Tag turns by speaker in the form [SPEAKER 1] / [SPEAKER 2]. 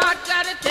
[SPEAKER 1] done gotta.